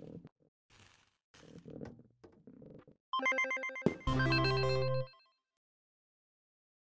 you